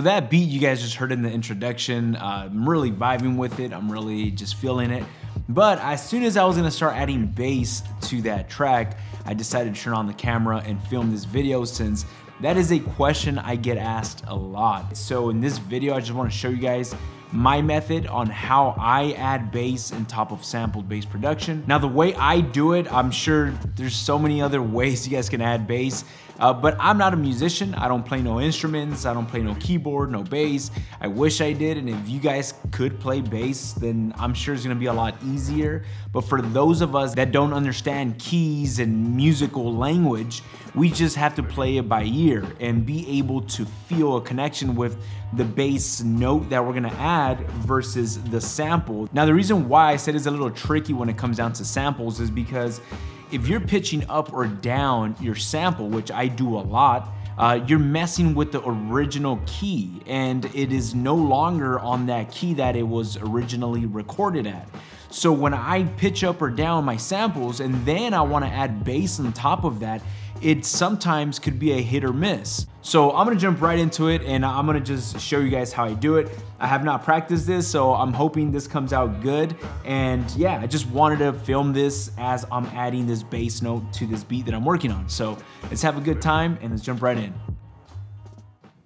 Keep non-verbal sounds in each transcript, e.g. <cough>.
So that beat you guys just heard in the introduction, uh, I'm really vibing with it. I'm really just feeling it. But as soon as I was gonna start adding bass to that track, I decided to turn on the camera and film this video since that is a question I get asked a lot. So in this video, I just wanna show you guys my method on how I add bass in top of sampled bass production. Now the way I do it, I'm sure there's so many other <laughs> ways you guys can add bass, uh, but I'm not a musician. I don't play no instruments. I don't play no keyboard, no bass. I wish I did, and if you guys could play bass, then I'm sure it's gonna be a lot easier. But for those of us that don't understand keys and musical language, we just have to play it by ear and be able to feel a connection with the bass note that we're gonna add versus the sample. Now the reason why I said it's a little tricky when it comes down to samples is because if you're pitching up or down your sample, which I do a lot, uh, you're messing with the original key and it is no longer on that key that it was originally recorded at. So when I pitch up or down my samples and then I wanna add bass on top of that, it sometimes could be a hit or miss. So I'm gonna jump right into it and I'm gonna just show you guys how I do it. I have not practiced this, so I'm hoping this comes out good. And yeah, I just wanted to film this as I'm adding this bass note to this beat that I'm working on. So let's have a good time and let's jump right in.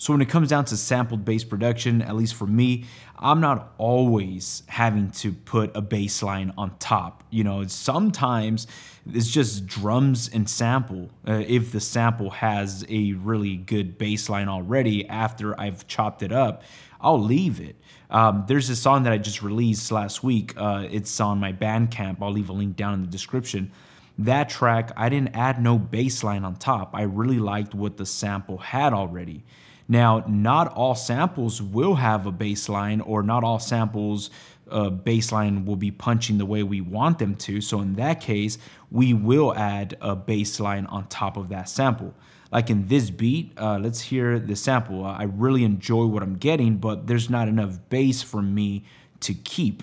So when it comes down to sampled bass production, at least for me, I'm not always having to put a bass line on top. You know, sometimes it's just drums and sample. Uh, if the sample has a really good bass line already after I've chopped it up, I'll leave it. Um, there's a song that I just released last week. Uh, it's on my Bandcamp. I'll leave a link down in the description. That track, I didn't add no bass line on top. I really liked what the sample had already. Now, not all samples will have a bass line or not all samples uh, bass line will be punching the way we want them to. So in that case, we will add a bass line on top of that sample. Like in this beat, uh, let's hear the sample. I really enjoy what I'm getting, but there's not enough bass for me to keep.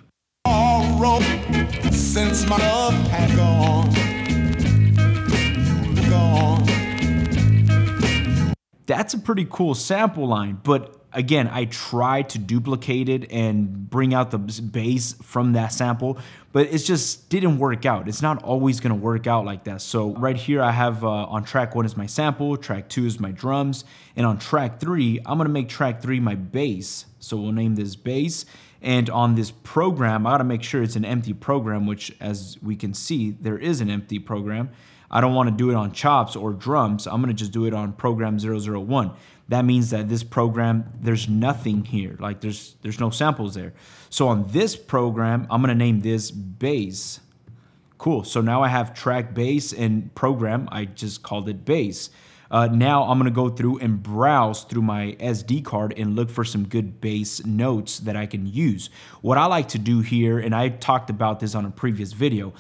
That's a pretty cool sample line, but again, I tried to duplicate it and bring out the bass from that sample, but it just didn't work out. It's not always gonna work out like that. So right here, I have uh, on track one is my sample, track two is my drums, and on track three, I'm gonna make track three my bass. So we'll name this bass. And on this program, I gotta make sure it's an empty program, which as we can see, there is an empty program. I don't want to do it on chops or drums. I'm going to just do it on program 001. That means that this program, there's nothing here. Like there's there's no samples there. So on this program, I'm going to name this bass. Cool. So now I have track bass and program. I just called it bass. Uh, now I'm going to go through and browse through my SD card and look for some good bass notes that I can use. What I like to do here, and I talked about this on a previous video,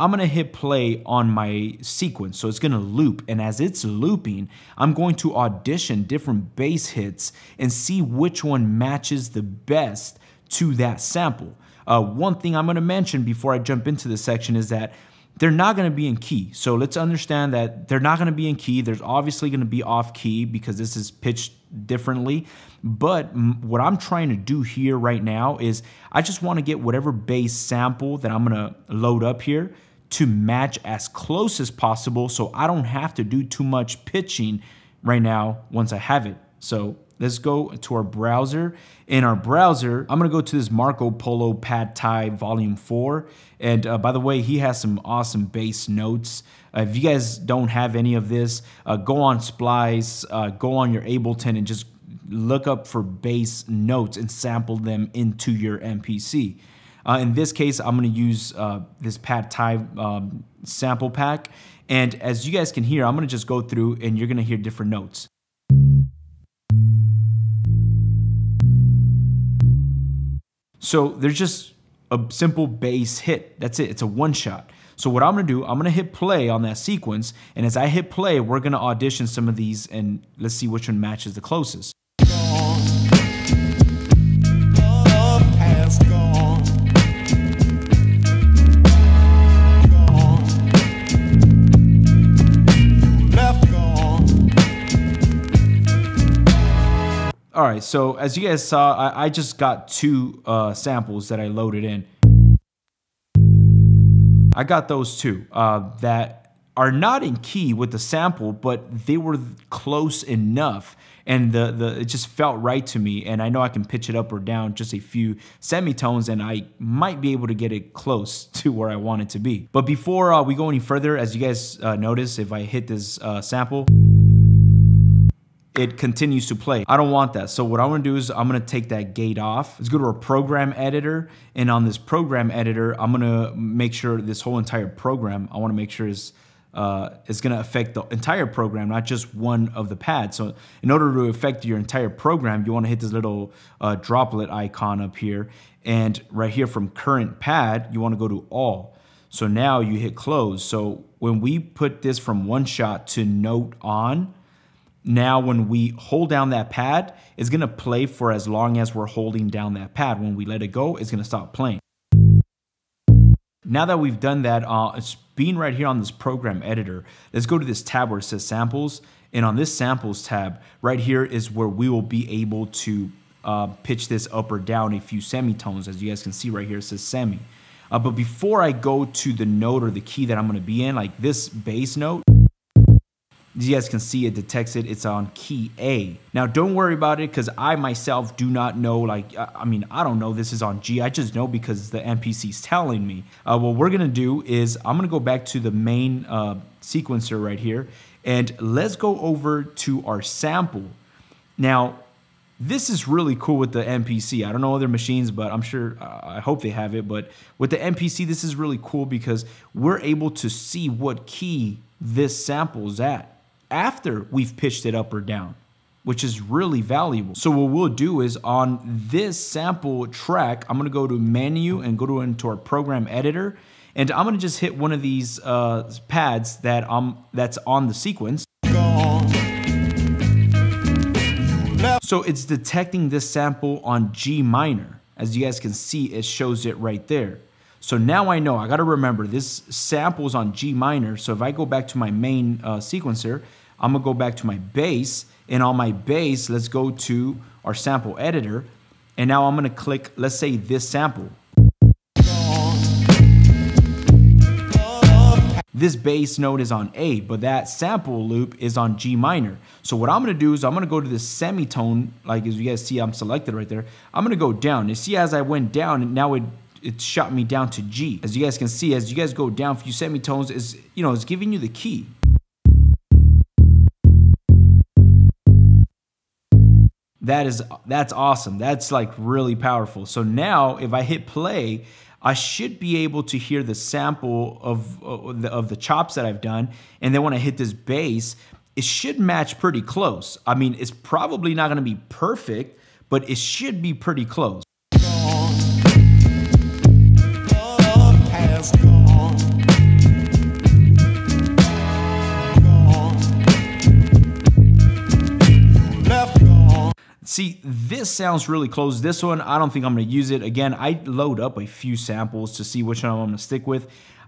I'm gonna hit play on my sequence. So it's gonna loop. And as it's looping, I'm going to audition different bass hits and see which one matches the best to that sample. Uh, one thing I'm gonna mention before I jump into this section is that they're not going to be in key. So let's understand that they're not going to be in key. There's obviously going to be off key because this is pitched differently. But what I'm trying to do here right now is I just want to get whatever bass sample that I'm going to load up here to match as close as possible so I don't have to do too much pitching right now once I have it. So let's go to our browser. In our browser, I'm gonna go to this Marco Polo Pad Thai Volume 4. And uh, by the way, he has some awesome bass notes. Uh, if you guys don't have any of this, uh, go on Splice, uh, go on your Ableton and just look up for bass notes and sample them into your MPC. Uh, in this case, I'm going to use uh, this Pad Thai um, sample pack. And as you guys can hear, I'm going to just go through and you're going to hear different notes. So there's just a simple bass hit. That's it. It's a one shot. So what I'm gonna do, I'm gonna hit play on that sequence, and as I hit play, we're gonna audition some of these and let's see which one matches the closest. All right, so as you guys saw, I, I just got two uh, samples that I loaded in. I got those two uh, that are not in key with the sample, but they were close enough and the, the it just felt right to me and I know I can pitch it up or down just a few semitones and I might be able to get it close <laughs> to where I want it to be. But before uh, we go any further, as you guys uh, notice, if I hit this uh, sample, it continues to play. I don't want that. So what I'm gonna do is I'm gonna take that gate off. Let's go to our program editor. And on this program editor, I'm gonna make sure this whole entire program, I wanna make sure is uh, is going to affect the entire program, not just one of the pads. So in order to affect your entire program, you want to hit this little uh, droplet icon up here. And right here from current pad, you want to go to all. So now you hit close. So when we put this from one shot to note on, now when we hold down that pad, it's going to play for as long as we're holding down that pad. When we let it go, it's going to stop playing. Now that we've done that, uh, it's being right here on this program editor, let's go to this tab where it says samples. And on this samples tab, right here is where we will be able to uh, pitch this up or down a few semitones. As you guys can see right here, it says semi. Uh, but before I go to the note or the key that I'm gonna be in, like this bass note, as you guys can see, it detects it. It's on key A. Now, don't worry about it because I myself do not know. Like, I mean, I don't know this is on G. I just know because the MPC is telling me. Uh, what we're going to do is I'm going to go back to the main uh, sequencer right here. And let's go over to our sample. Now, this is really cool with the MPC. I don't know other machines, but I'm sure, uh, I hope they have it. But with the MPC, this is really cool because we're able to see what key this sample is at after we've pitched it up or down, which is really valuable. So what we'll do is on this sample track, I'm gonna go to menu and go to into our program editor. And I'm gonna just hit one of these uh, pads that um that's on the sequence. So it's detecting this sample on G minor. As you guys can see, it shows it right there. So now I know, I gotta remember this sample is on G minor. So if I go back to my main uh, sequencer, I'm gonna go back to my bass and on my bass, let's go to our sample editor. And now I'm gonna click, let's say this sample. This bass note is on A, but that sample loop is on G minor. So what I'm gonna do is I'm gonna go to the semitone, like as you guys see, I'm selected right there. I'm gonna go down. You see as I went down, now it it shot me down to G. As you guys can see, as you guys go down a few semitones, is you know, it's giving you the key. That is that's awesome. That's like really powerful. So now if I hit play, I should be able to hear the sample of, of, the, chops that I've done. And then when I hit this bass, it should match pretty close. I mean, it's probably not gonna be perfect, but it should be pretty close. See, this sounds really close. This one, I don't think I'm gonna use it. Again, I load up a few samples to see which one I'm gonna stick with.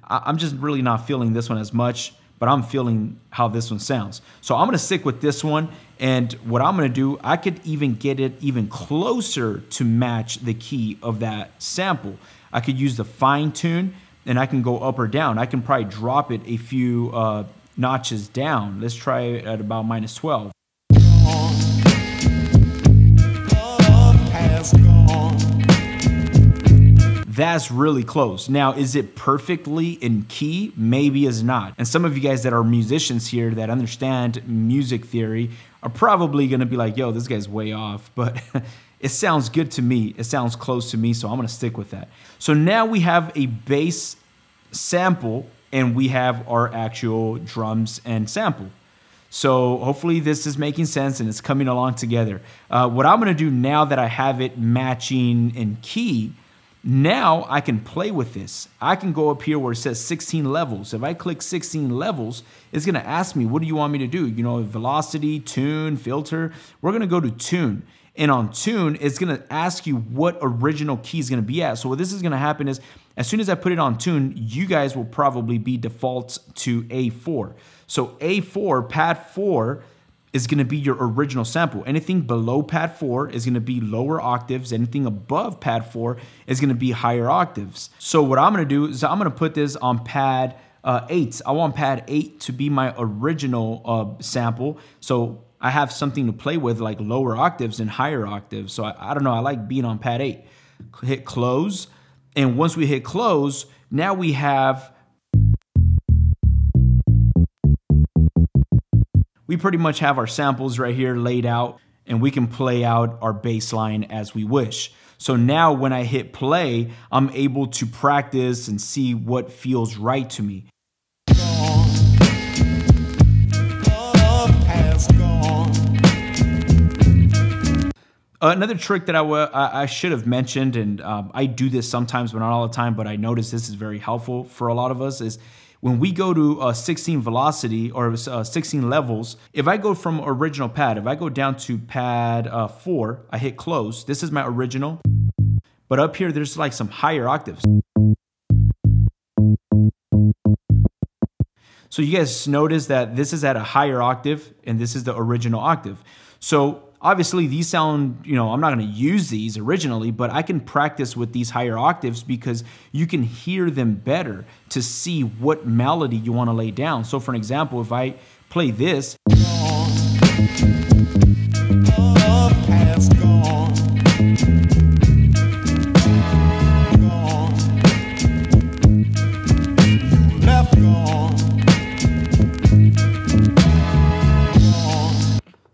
I'm just really not feeling this one as much, but I'm feeling how this one sounds. So I'm gonna stick with this one, and what I'm gonna do, I could even get it even closer to match the key of that sample. I could use the fine tune, and I can go up or down. I can probably drop it a few uh, notches down. Let's try it at about minus 12. That's really close. Now, is it perfectly in key? Maybe is not. And some of you guys that are musicians here that understand music theory are probably gonna be like, yo, this guy's way off. <laughs> But <laughs> it sounds good to me. It sounds close to me, so I'm gonna stick with that. So now we have a bass sample and we have our actual drums and sample. So hopefully this is making sense and it's coming along together. Uh, what I'm gonna do now that I have it matching in key, now I can play with this. I can go up here where it says 16 levels. If I click 16 levels, it's gonna ask me, what do you want me to do? You know, velocity, tune, filter. We're gonna go to tune. And on tune, it's gonna ask you what original key is gonna be at. So what this is gonna happen is, as soon as I put it on tune, you guys will probably be default to A4. So A4, pad 4, is going to be your original sample. Anything below pad 4 is going to be lower octaves. Anything above pad 4 is going to be higher octaves. So what I'm going to do is I'm going to put this on pad uh, 8. I want pad 8 to be my original uh, sample. So I have something to play with like lower octaves and higher octaves. So I, I don't know, I like being on pad 8. Hit close. And once we hit close, now we have we pretty much have our samples right here laid out and we can play out our bass line as we wish. So now when I hit play, I'm able to practice and see what feels right to me. Another trick that I, I should have mentioned, and um, I do this sometimes, but not all the time, but I notice this is very helpful for a lot of us, is when we go to uh, 16 velocity or uh, 16 levels, if I go from original pad, if I go down to pad uh, 4, I hit close. This is my original. But up here, there's like some higher octaves. So you guys notice that this is at a higher octave and this is the original octave. So Obviously, these sound, you know, I'm not going to use these originally, but I can practice with these higher octaves because you can hear them better to see what melody you want to lay down. So, for an example, if I play this.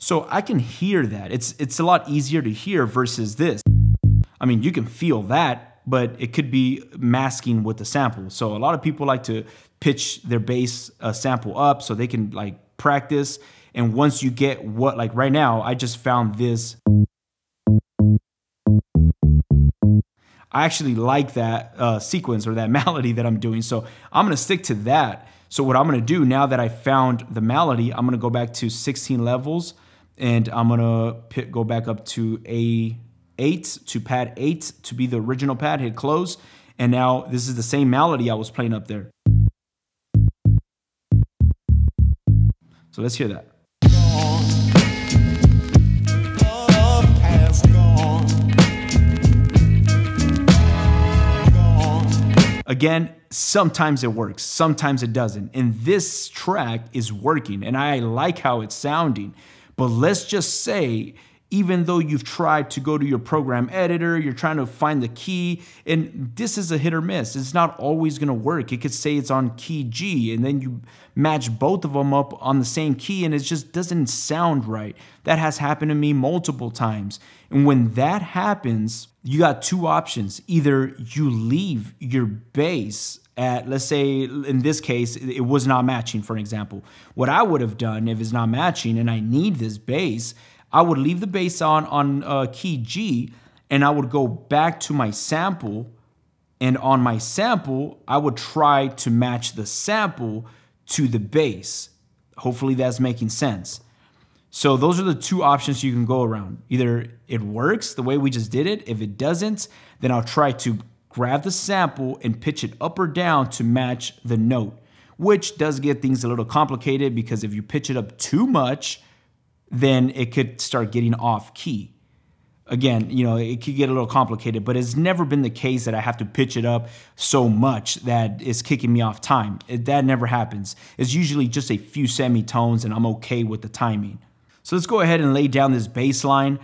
So I can hear that. It's it's a lot easier to hear versus this. I mean, you can feel that, but it could be masking with the sample. So a lot of people like to pitch their bass uh, sample up so they can like practice. And once you get what, like right now, I just found this. I actually like that uh, sequence or that <laughs> melody that I'm doing. So I'm gonna stick to that. So what I'm gonna do now that I found the melody, I'm gonna go back to 16 levels and I'm gonna go back up to A8 to pad 8 to be the original pad, hit close, and now this is the same melody I was playing up there. So let's hear that. Again, sometimes it works, sometimes it doesn't. And this track is working, and I like how it's sounding. But let's just say, even though you've tried to go to your program editor, you're trying to find the key, and this is a hit or miss. It's not always gonna work. It could say it's on key G, and then you match both of them up on the same key, and it just doesn't sound right. That has happened to me multiple times. And when that happens, you got two options. Either you leave your bass at, let's say in this case, it was not matching, for example. What I would have done if it's not matching and I need this bass, I would leave the bass on on uh, key G and I would go back to my sample and on my sample, I would try to match the sample to the bass. Hopefully that's making sense. So those are the two options you can go around. Either it works the way we just did it. If it doesn't, then I'll try to grab the sample and pitch it up or down to match the note, which does get things a little complicated because if you pitch it up too much, then it could start getting off key. Again, you know, it could get a little complicated, but it's never been the case that I have to pitch it up so much that it's kicking me off time. It, that never happens. It's usually just a few semitones and I'm okay with the timing. So let's go ahead and lay down this bass line.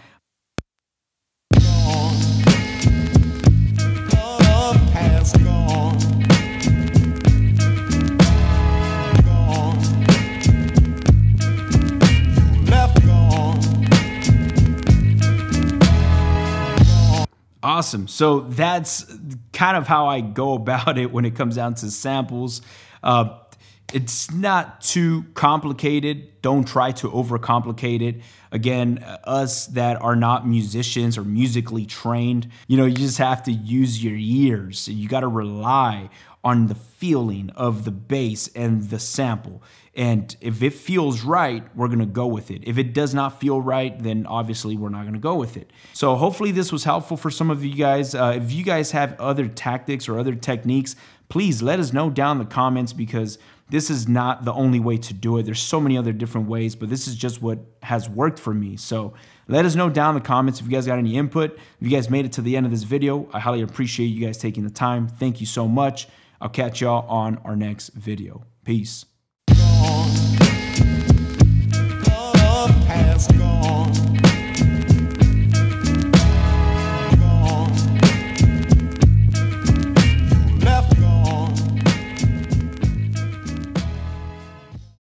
Awesome. So that's kind of how I go <laughs> about it when it comes down to samples. Uh, it's not too complicated. Don't try to overcomplicate it. Again, us that are not musicians or musically trained, you know, you just have to use your ears. You got to rely on the feeling of the bass and the sample. And if it feels right, we're gonna go with it. If it does not feel right, then obviously we're not gonna go with it. So hopefully this was helpful for some of you guys. Uh, if you guys have other tactics or other techniques, please let us know down in the comments because this is not the only way to do it. There's so many other different ways, but this is just what has worked for me. So let us know down in the comments if you guys got any input. If you guys made it to the end of this video, I highly appreciate you guys taking the time. Thank you so much. I'll catch y'all on our next video. Peace.